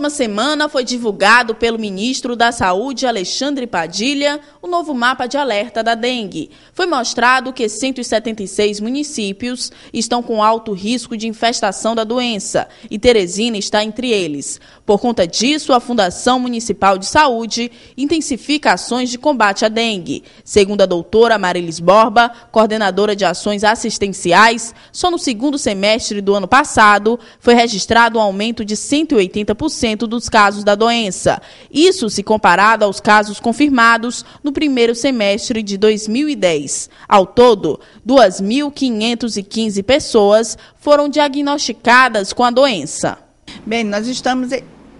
Última semana, foi divulgado pelo ministro da Saúde, Alexandre Padilha, o novo mapa de alerta da dengue. Foi mostrado que 176 municípios estão com alto risco de infestação da doença e Teresina está entre eles. Por conta disso, a Fundação Municipal de Saúde intensifica ações de combate à dengue. Segundo a doutora Marilis Borba, coordenadora de ações assistenciais, só no segundo semestre do ano passado foi registrado um aumento de 180 30% dos casos da doença. Isso se comparado aos casos confirmados no primeiro semestre de 2010. Ao todo, 2.515 pessoas foram diagnosticadas com a doença. Bem, nós estamos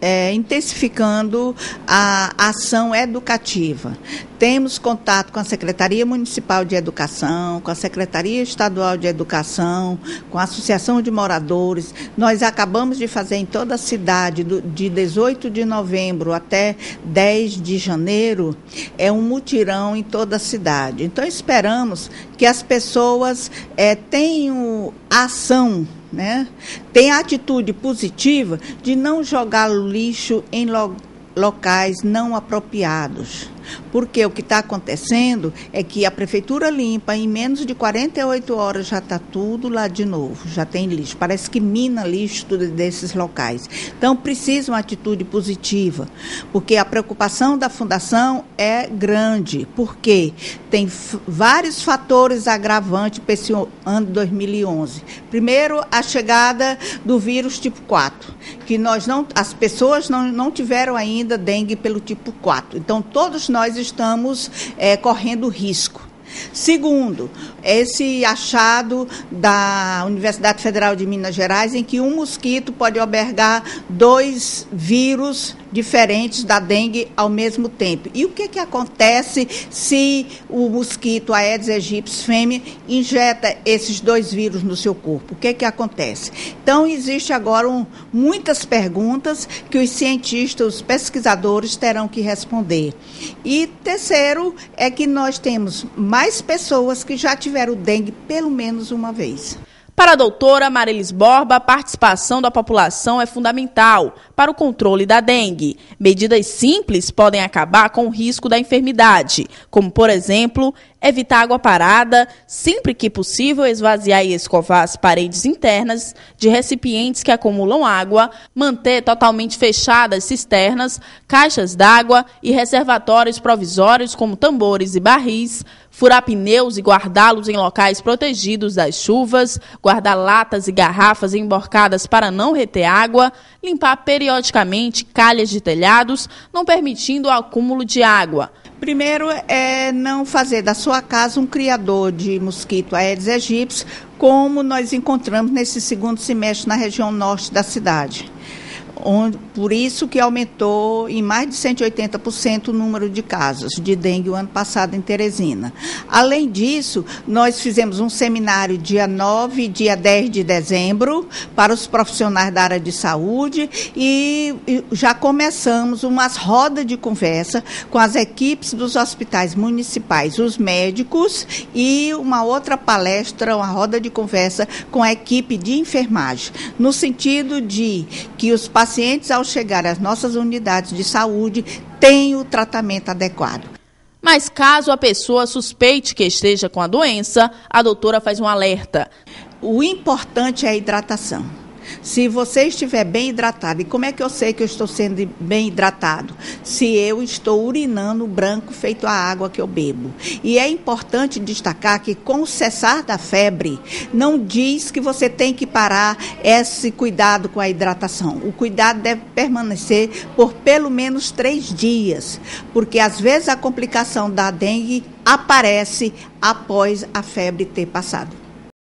é, intensificando a ação educativa. Temos contato com a Secretaria Municipal de Educação, com a Secretaria Estadual de Educação, com a Associação de Moradores. Nós acabamos de fazer em toda a cidade, do, de 18 de novembro até 10 de janeiro, é um mutirão em toda a cidade. Então, esperamos que as pessoas é, tenham ação né? Tem a atitude positiva de não jogar lixo em lo locais não apropriados. Porque o que está acontecendo é que a prefeitura limpa, em menos de 48 horas já está tudo lá de novo, já tem lixo. Parece que mina lixo desses locais. Então precisa uma atitude positiva, porque a preocupação da fundação é grande, porque tem vários fatores agravantes para esse ano de 2011. Primeiro, a chegada do vírus tipo 4, que nós não, as pessoas não, não tiveram ainda dengue pelo tipo 4. Então todos nós estamos é, correndo risco. Segundo, esse achado da Universidade Federal de Minas Gerais, em que um mosquito pode albergar dois vírus diferentes da dengue ao mesmo tempo. E o que, que acontece se o mosquito Aedes aegypti fêmea injeta esses dois vírus no seu corpo? O que, que acontece? Então, existe agora um, muitas perguntas que os cientistas, os pesquisadores terão que responder. E terceiro é que nós temos mais pessoas que já tiveram dengue pelo menos uma vez. Para a doutora Marilis Borba, a participação da população é fundamental para o controle da dengue. Medidas simples podem acabar com o risco da enfermidade, como, por exemplo, evitar água parada, sempre que possível esvaziar e escovar as paredes internas de recipientes que acumulam água, manter totalmente fechadas cisternas, caixas d'água e reservatórios provisórios como tambores e barris, furar pneus e guardá-los em locais protegidos das chuvas, guardar latas e garrafas emborcadas para não reter água, limpar periodicamente calhas de telhados, não permitindo o acúmulo de água. Primeiro é não fazer da sua casa um criador de mosquito Aedes aegypti, como nós encontramos nesse segundo semestre na região norte da cidade onde, por isso que aumentou em mais de 180% o número de casos de dengue o ano passado em Teresina. Além disso, nós fizemos um seminário dia 9 e dia 10 de dezembro para os profissionais da área de saúde e, e já começamos umas rodas de conversa com as equipes dos hospitais municipais, os médicos e uma outra palestra, uma roda de conversa com a equipe de enfermagem, no sentido de que os pacientes pacientes, ao chegar às nossas unidades de saúde, têm o tratamento adequado. Mas caso a pessoa suspeite que esteja com a doença, a doutora faz um alerta. O importante é a hidratação. Se você estiver bem hidratado, e como é que eu sei que eu estou sendo bem hidratado? Se eu estou urinando branco feito a água que eu bebo. E é importante destacar que com o cessar da febre, não diz que você tem que parar esse cuidado com a hidratação. O cuidado deve permanecer por pelo menos três dias, porque às vezes a complicação da dengue aparece após a febre ter passado.